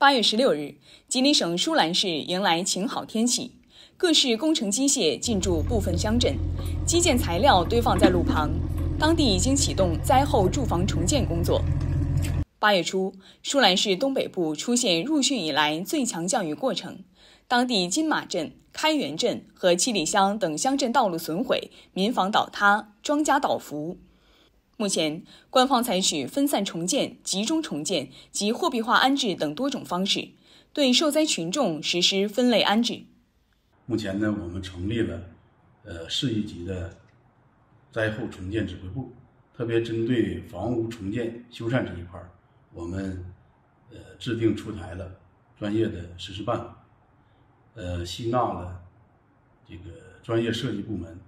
八月十六日，吉林省舒兰市迎来晴好天气，各式工程机械进驻部分乡镇，基建材料堆放在路旁，当地已经启动灾后住房重建工作。八月初，舒兰市东北部出现入汛以来最强降雨过程，当地金马镇、开元镇和七里乡等乡镇道路损毁，民房倒塌，庄稼倒伏。目前，官方采取分散重建、集中重建及货币化安置等多种方式，对受灾群众实施分类安置。目前呢，我们成立了呃市一级的灾后重建指挥部，特别针对房屋重建修缮这一块儿，我们呃制定出台了专业的实施办法，呃吸纳了这个专业设计部门、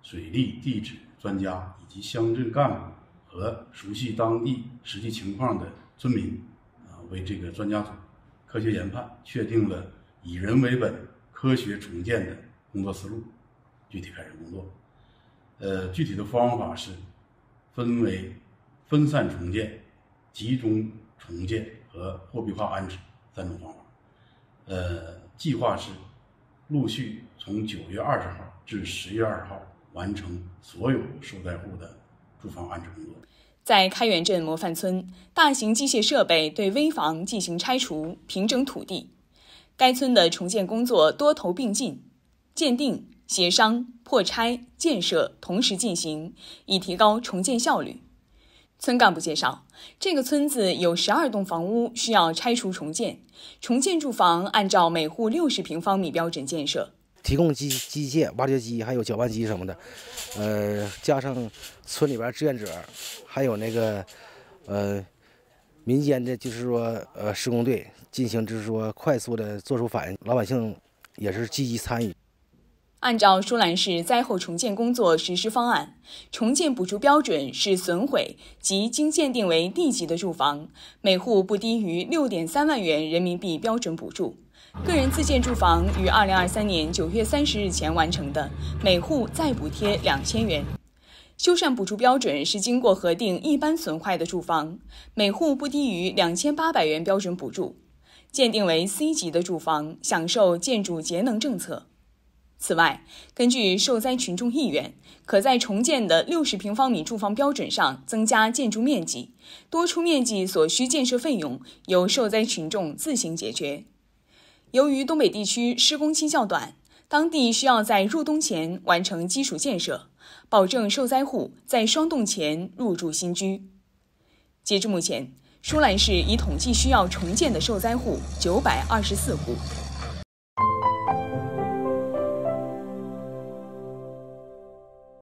水利地质专家以及乡镇干部。和熟悉当地实际情况的村民，啊，为这个专家组科学研判，确定了以人为本、科学重建的工作思路，具体开展工作。呃，具体的方法是分为分散重建、集中重建和货币化安置三种方法。呃，计划是陆续从九月二十号至十月二号完成所有受灾户的。住房安置工作，在开原镇模范村，大型机械设备对危房进行拆除、平整土地。该村的重建工作多头并进，鉴定、协商、破拆、建设同时进行，以提高重建效率。村干部介绍，这个村子有十二栋房屋需要拆除重建，重建住房按照每户六十平方米标准建设。提供机机械、挖掘机，还有搅拌机什么的，呃，加上村里边志愿者，还有那个呃民间的，就是说呃施工队进行，就是说快速的做出反应，老百姓也是积极参与。按照舒兰市灾后重建工作实施方案，重建补助标准是损毁及经鉴定为 D 级的住房，每户不低于六点三万元人民币标准补助。个人自建住房于二零二三年九月三十日前完成的，每户再补贴两千元。修缮补助标准是经过核定一般损坏的住房，每户不低于两千八百元标准补助。鉴定为 C 级的住房，享受建筑节能政策。此外，根据受灾群众意愿，可在重建的六十平方米住房标准上增加建筑面积，多出面积所需建设费用由受灾群众自行解决。由于东北地区施工期较短，当地需要在入冬前完成基础建设，保证受灾户在霜冻前入住新居。截至目前，舒兰市已统计需要重建的受灾户九百二十四户。